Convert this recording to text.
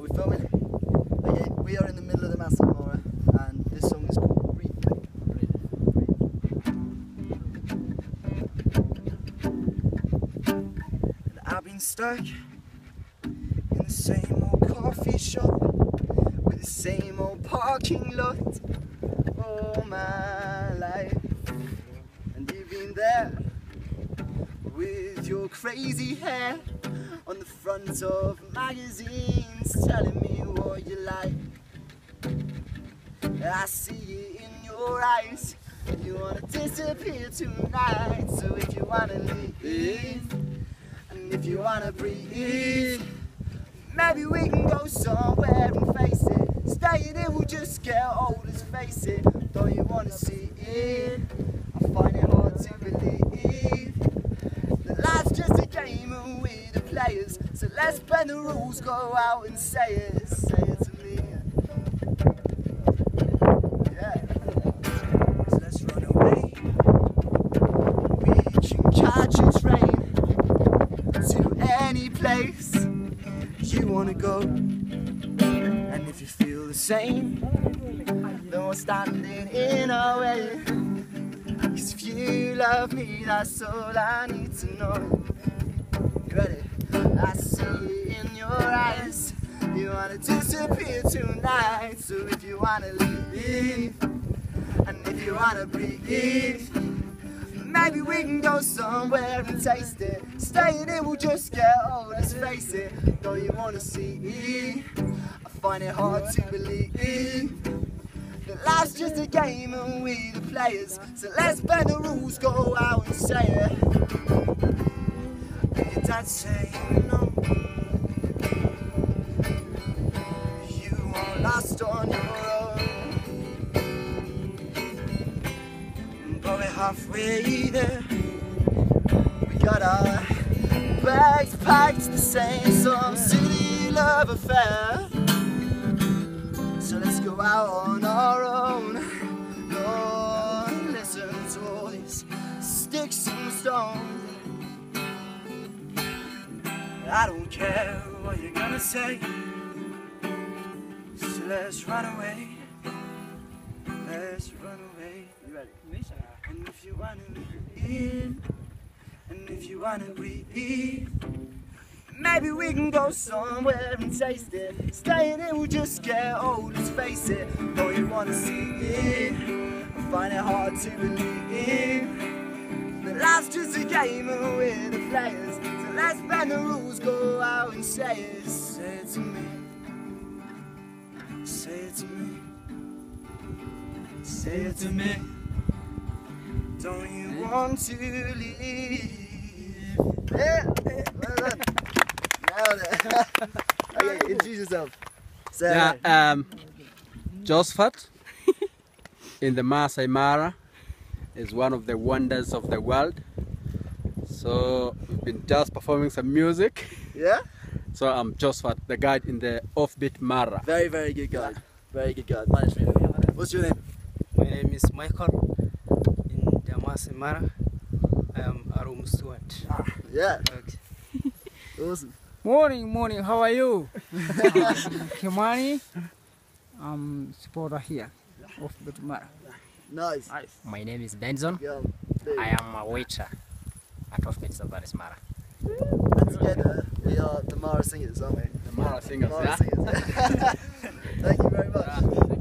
Are we filming? Okay, we are in the middle of the Maasai Mara and this song is called I've been stuck in the same old coffee shop with the same old parking lot all my life. And you've been there with your crazy hair on the front of magazines telling me what you like. I see it in your eyes. You wanna disappear tonight. So if you wanna leave, and if you wanna breathe, maybe we can go somewhere and face it. Staying here will just get old, let's face it. Don't you wanna see it? So let's bend the rules, go out and say it, say it to me. Yeah. So let's run away. We can catch a train to any place you wanna go. And if you feel the same, then we're standing in our way. Cause if you love me, that's all I need to know. You ready? I see it in your eyes. You wanna disappear tonight. So if you wanna leave, and if you wanna breathe, maybe we can go somewhere and taste it. Staying here will just get old, let's face it. Don't you wanna see? Me. I find it hard to believe. That life's just a game and we the players. So let's bend the rules, go out and say it. And your lost on your own. We're halfway there. We got our bags packed to sing some city love affair. So let's go out on our own. Don't listen to all these sticks and stones. I don't care what you're gonna say. Let's run away. Let's run away. You ready? And if you wanna leave, and if you wanna breathe. Maybe we can go somewhere and taste it. Staying here will just get old, let's face it. Don't you wanna see it? I find it hard to believe that life's just a game and we're the players. So let's bend the rules, go out and say it. Say it to me. Say it to me. Say it to me. Don't you want to leave? Yeah, well done. Nailed it. okay, introduce yourself. Say Yeah, um, Josphat in the Maasai Mara is one of the wonders of the world. So we've been just performing some music. yeah? So I'm Josphat, the guide in the offbeat Mara. Very, very good guy. Very good guide. My name's Reno. What's your name? My name is Michael in the Maasai Mara. I am a room student. Ah, yeah, Okay. awesome. Morning, morning. How are you? Kimani. I'm supporter here of Betumara. Nice. nice. My name is Benson. Yo, dude. I am a waiter at Offbeat Safaris Mara together, we are uh, the Mara Singers, aren't we? The Mara Singers. Mara yeah. Singers. Thank you very much.